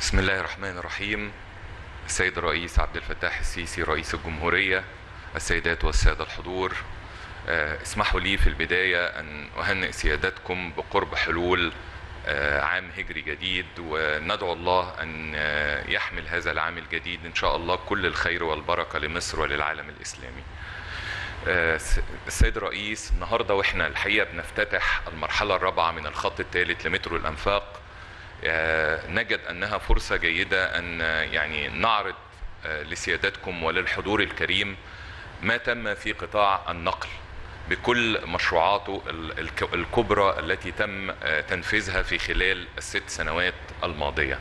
بسم الله الرحمن الرحيم. السيد الرئيس عبد الفتاح السيسي رئيس الجمهورية السيدات والسادة الحضور آه، اسمحوا لي في البداية أن أهنئ سيادتكم بقرب حلول آه، عام هجري جديد وندعو الله أن آه، يحمل هذا العام الجديد إن شاء الله كل الخير والبركة لمصر وللعالم الإسلامي. السيد الرئيس النهارده وإحنا الحقيقة بنفتتح المرحلة الرابعة من الخط الثالث لمترو الأنفاق. نجد أنها فرصة جيدة أن آه، يعني نعرض آه، لسيادتكم وللحضور الكريم ما تم في قطاع النقل بكل مشروعاته ال- الك- الكبرى التي تم آه، تنفيذها في خلال الست سنوات الماضية.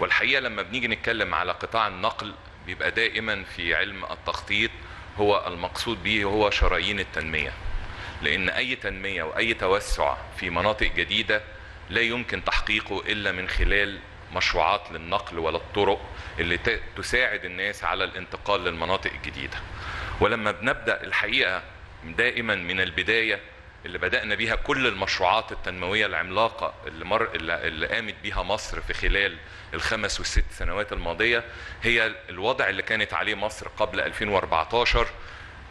والحقيقة لما بنيجي نتكلم على قطاع النقل بيبقى دائما في علم التخطيط هو المقصود به هو شرايين التنمية. لأن أي تنمية وأي توسع في مناطق جديدة لا يمكن تحقيقه إلا من خلال مشروعات للنقل وللطرق اللي ت- تساعد الناس على الانتقال للمناطق الجديدة. ولما بنبدأ الحقيقة دائما من البداية اللي بدأنا بيها كل المشروعات التنموية العملاقة اللي مر اللي اللي قامت بيها مصر في خلال الخمس والست سنوات الماضية هي الوضع اللي كانت عليه مصر قبل 2014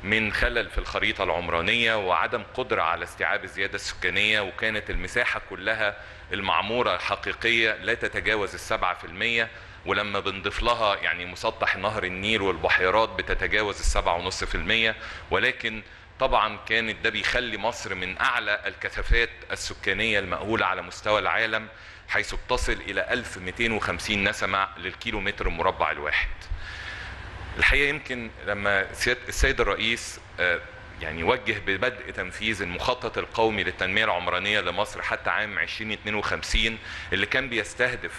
من خلل في الخريطة العمرانية وعدم قدرة على استيعاب الزيادة السكانية وكانت المساحة كلها المعمورة حقيقية لا تتجاوز السبعة في المية ولما بنضيف لها يعني مسطح نهر النيل والبحيرات بتتجاوز السبعة ونص في المية ولكن طبعا كانت ده بيخلي مصر من أعلى الكثافات السكانية المأهولة على مستوى العالم حيث بتصل إلى 1250 نسمة للكيلومتر المربع الواحد. الحقيقة يمكن لما السيد الرئيس آه، يعني وجه ببدء تنفيذ المخطط القومي للتنمية العمرانية لمصر حتى عام 2052 اللي كان بيستهدف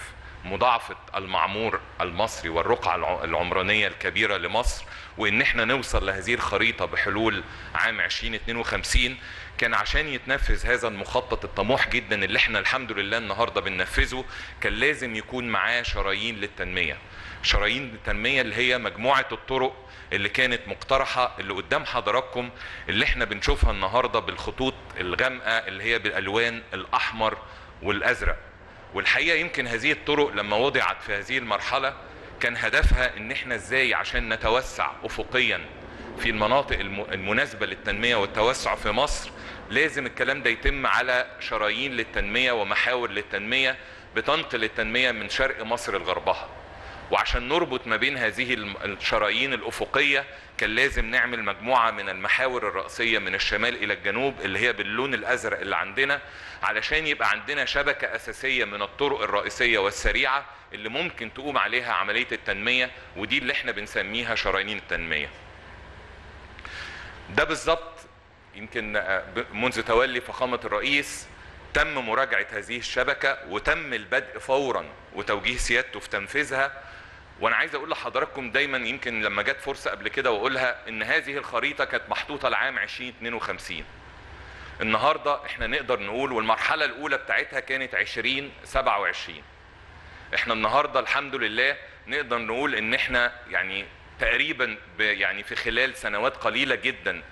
مضاعفة المعمور المصري والرقعة الع- العمرانية الكبيرة لمصر وإن إحنا نوصل لهذه الخريطة بحلول عام 2052 كان عشان يتنفذ هذا المخطط الطموح جدا اللي إحنا الحمد لله النهارده بننفذه كان لازم يكون معاه شرايين للتنمية. شرايين التنمية اللي هي مجموعة الطرق اللي كانت مقترحة اللي قدام حضراتكم اللي إحنا بنشوفها النهاردة بالخطوط الغامقة اللي هي بالألوان الأحمر والأزرق. والحقيقة يمكن هذه الطرق لما وضعت في هذه المرحلة كان هدفها إن إحنا إزاي عشان نتوسع افقيا في المناطق الم- المناسبة للتنمية والتوسع في مصر. لازم الكلام ده يتم على شرايين للتنمية ومحاور للتنمية بتنقل التنمية من شرق مصر لغربها. وعشان نربط ما بين هذه الشرايين الأفقية كان لازم نعمل مجموعة من المحاور الرئيسية من الشمال إلى الجنوب اللي هي باللون الأزرق اللي عندنا علشان يبقى عندنا شبكة أساسية من الطرق الرئيسية والسريعة اللي ممكن تقوم عليها عملية التنمية ودي اللي إحنا بنسميها شرايين التنمية. ده بالظبط يمكن آه، منذ تولي فخامة الرئيس تم مراجعة هذه الشبكة وتم البدء فورا وتوجيه سيادته في تنفيذها. وأنا عايز أقول لحضراتكم دايما يمكن لما جت فرصة قبل كده وأقولها إن هذه الخريطة كانت محطوطة لعام 2052 النهاردة إحنا نقدر نقول والمرحلة الأولى بتاعتها كانت 2027 إحنا النهارده الحمد لله نقدر نقول إن إحنا يعني تقريبا يعني في خلال سنوات قليلة جدا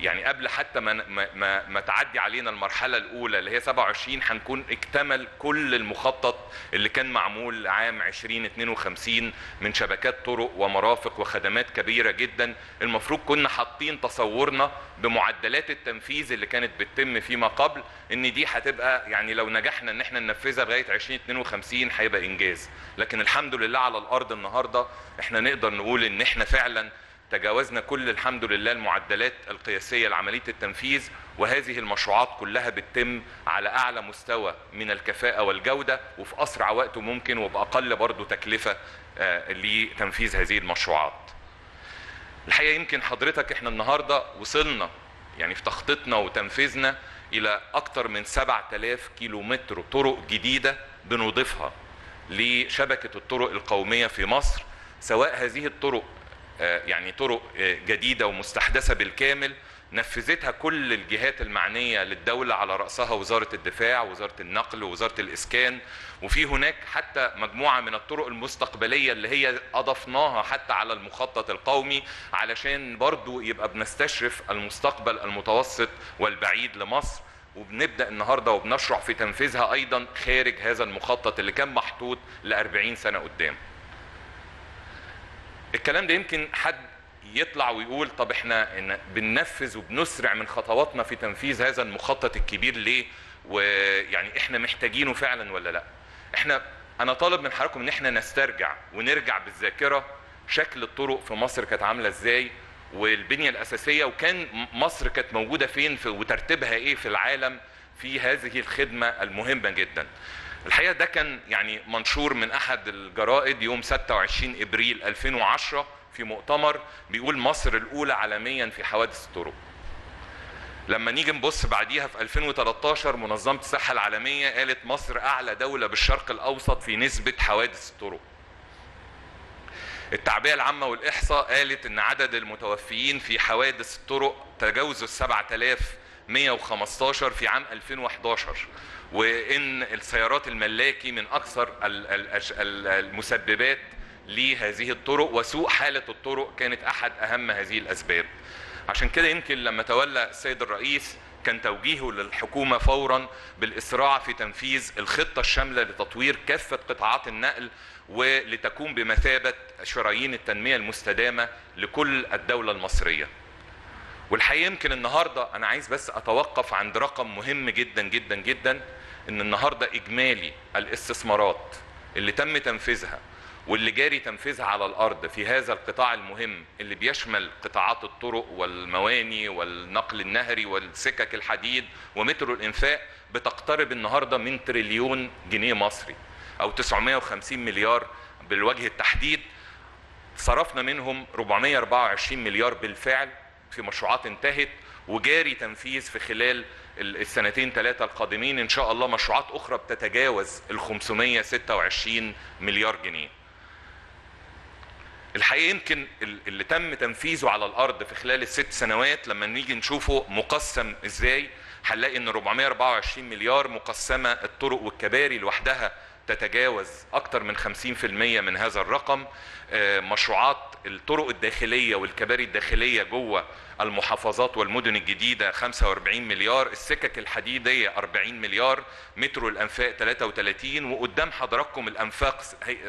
يعني قبل حتى ما ما ما, تعدي علينا المرحلة الأولى اللي هي 27 هنكون اكتمل كل المخطط اللي كان معمول عام 2052 من شبكات طرق ومرافق وخدمات كبيرة جدا. المفروض كنا حاطين تصورنا بمعدلات التنفيذ اللي كانت بتتم فيما قبل إن دي هتبقى يعني لو نجحنا إن إحنا ننفذها لغاية 2052 هيبقى إنجاز. لكن الحمد لله على الأرض النهارده إحنا نقدر نقول إن إحنا فعلا تجاوزنا كل الحمد لله المعدلات القياسية لعملية التنفيذ وهذه المشروعات كلها بتتم على أعلى مستوى من الكفاءة والجودة وفي أسرع وقت ممكن وبأقل برضه تكلفة آه، لتنفيذ هذه المشروعات. الحقيقة يمكن حضرتك إحنا النهارده وصلنا يعني في تخطيطنا وتنفيذنا إلى أكثر من 7000 كيلومتر طرق جديدة بنضيفها لشبكة الطرق القومية في مصر سواء هذه الطرق يعني طرق آه، جديدة ومستحدثة بالكامل نفذتها كل الجهات المعنية للدولة على رأسها وزارة الدفاع وزارة النقل ووزارة الإسكان وفي هناك حتى مجموعة من الطرق المستقبلية اللي هي أضفناها حتى على المخطط القومي علشان برضو يبقى بنستشرف المستقبل المتوسط والبعيد لمصر وبنبدأ النهارده وبنشرع في تنفيذها أيضا خارج هذا المخطط اللي كان محطوط ل 40 سنة قدام. الكلام ده يمكن حد يطلع ويقول طب إحنا بننفذ وبنسرع من خطواتنا في تنفيذ هذا المخطط الكبير ليه؟ ويعني إحنا محتاجينه فعلا ولا لا؟ إحنا أنا طالب من حضراتكم إن إحنا نسترجع ونرجع بالذاكرة شكل الطرق في مصر كانت عاملة إزاي والبنية الأساسية وكان مصر كانت موجودة فين في وترتيبها إيه في العالم في هذه الخدمة المهمة جدا. الحقيقة ده كان يعني منشور من أحد الجرائد يوم 26 إبريل 2010 في مؤتمر بيقول مصر الأولى عالميا في حوادث الطرق. لما نيجي نبص بعديها في 2013 منظمة الصحة العالمية قالت مصر أعلى دولة بالشرق الأوسط في نسبة حوادث الطرق. التعبئة العامة والإحصاء قالت إن عدد المتوفيين في حوادث الطرق تجاوزوا ال 7115 في عام 2011 وإن السيارات الملاكي من أكثر المسببات لهذه الطرق وسوء حالة الطرق كانت أحد أهم هذه الأسباب. عشان كده يمكن لما تولى السيد الرئيس كان توجيهه للحكومة فورا بالإسراع في تنفيذ الخطة الشاملة لتطوير كافة قطاعات النقل ولتكون بمثابة شرايين التنمية المستدامة لكل الدولة المصرية والحقيقة يمكن النهاردة أنا عايز بس أتوقف عند رقم مهم جدا جدا جدا إن النهاردة إجمالي الاستثمارات اللي تم تنفيذها واللي جاري تنفيذها على الأرض في هذا القطاع المهم اللي بيشمل قطاعات الطرق والمواني والنقل النهري والسكك الحديد ومترو الإنفاق بتقترب النهارده من تريليون جنيه مصري أو 950 مليار بالوجه التحديد صرفنا منهم 424 مليار بالفعل. في مشروعات انتهت وجاري تنفيذ في خلال السنتين ثلاثة القادمين إن شاء الله مشروعات أخرى بتتجاوز ال 526 مليار جنيه. الحقيقة يمكن اللي تم تنفيذه على الأرض في خلال الست سنوات لما نيجي نشوفه مقسم إزاي هنلاقي إن 424 مليار مقسمة الطرق والكباري لوحدها تتجاوز أكثر من 50% من هذا الرقم مشروعات الطرق الداخلية والكباري الداخلية جوه المحافظات والمدن الجديدة 45 مليار السكك الحديديه 40 مليار مترو الأنفاق 33 وقدام حضراتكم الأنفاق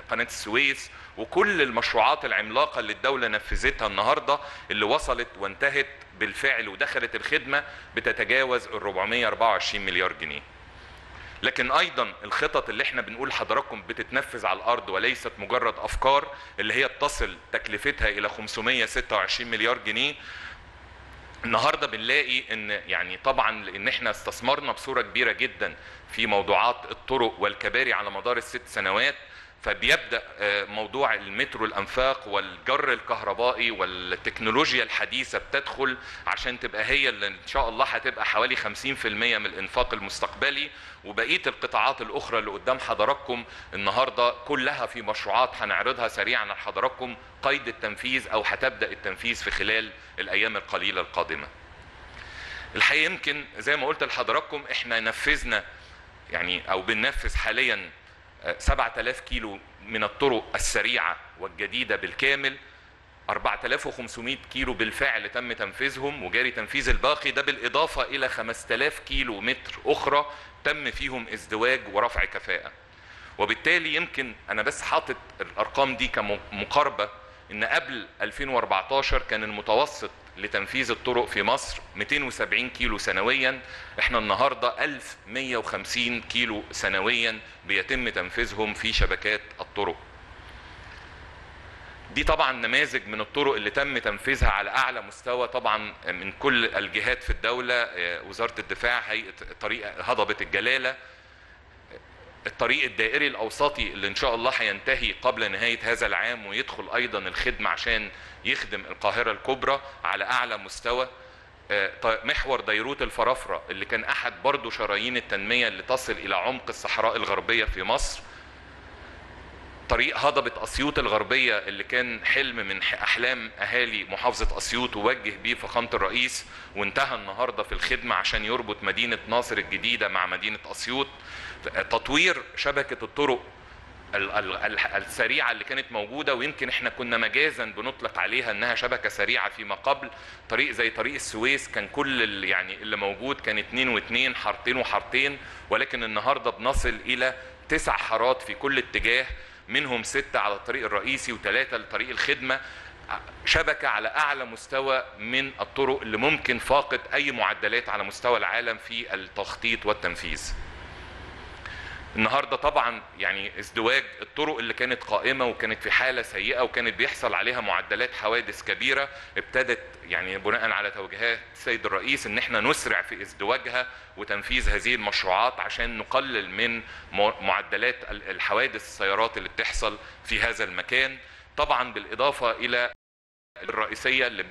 قناة السويس وكل المشروعات العملاقة اللي الدولة نفذتها النهارده اللي وصلت وانتهت بالفعل ودخلت الخدمة بتتجاوز ال 424 مليار جنيه. لكن أيضا الخطط اللي إحنا بنقول حضراتكم بتتنفذ على الأرض وليست مجرد أفكار اللي هي بتصل تكلفتها إلى 526 مليار جنيه النهارده بنلاقي إن يعني طبعا لأن إحنا استثمرنا بصورة كبيرة جدا في موضوعات الطرق والكباري على مدار الست سنوات فبيبدأ موضوع المترو الأنفاق والجر الكهربائي والتكنولوجيا الحديثة بتدخل عشان تبقى هي اللي إن شاء الله هتبقى حوالي 50% من الإنفاق المستقبلي وبقية القطاعات الأخرى اللي قدام حضراتكم النهارده كلها في مشروعات هنعرضها سريعا لحضراتكم قيد التنفيذ أو هتبدأ التنفيذ في خلال الأيام القليلة القادمة. الحقيقة يمكن زي ما قلت لحضراتكم إحنا نفذنا يعني أو بننفذ حاليا 7000 كيلو من الطرق السريعة والجديدة بالكامل 4500 كيلو بالفعل تم تنفيذهم وجاري تنفيذ الباقي ده بالإضافة إلى 5000 كيلو متر أخرى تم فيهم ازدواج ورفع كفاءة. وبالتالي يمكن أنا بس حاطط الأرقام دي كمقاربة إن قبل 2014 كان المتوسط لتنفيذ الطرق في مصر 270 كيلو سنويا. إحنا النهارده 1150 كيلو سنويا بيتم تنفيذهم في شبكات الطرق. دي طبعا نماذج من الطرق اللي تم تنفيذها على أعلى مستوى طبعا من كل الجهات في الدولة. وزارة الدفاع هيئة طريق هضبة الجلالة الطريق الدائري الأوسطي اللي إن شاء الله هينتهي قبل نهاية هذا العام ويدخل أيضا الخدمة عشان يخدم القاهرة الكبرى على أعلى مستوى. محور ديروت الفرافرة اللي كان أحد برضه شرايين التنمية اللي تصل إلى عمق الصحراء الغربية في مصر. طريق هضبة أسيوط الغربية اللي كان حلم من أحلام أهالي محافظة أسيوط ووجه بيه فخامة الرئيس وانتهى النهارده في الخدمة عشان يربط مدينة ناصر الجديدة مع مدينة أسيوط. تطوير شبكة الطرق ال- ال- ال- السريعة اللي كانت موجودة ويمكن إحنا كنا مجازا بنطلق عليها إنها شبكة سريعة فيما قبل. طريق زي طريق السويس كان كل ال- يعني اللي موجود كان اتنين واتنين حارتين وحارتين ولكن النهارده بنصل إلى تسع حارات في كل اتجاه. منهم ستة على الطريق الرئيسي وثلاثة لطريق الخدمة. شبكة على أعلى مستوى من الطرق اللي ممكن فاقد أي معدلات على مستوى العالم في التخطيط والتنفيذ. النهارده طبعا يعني ازدواج الطرق اللي كانت قائمة وكانت في حالة سيئة وكانت بيحصل عليها معدلات حوادث كبيرة ابتدت يعني بناء على توجيهات السيد الرئيس إن إحنا نسرع في ازدواجها وتنفيذ هذه المشروعات عشان نقلل من معدلات الحوادث السيارات اللي بتحصل في هذا المكان. طبعا بالإضافة إلى الرئيسية اللي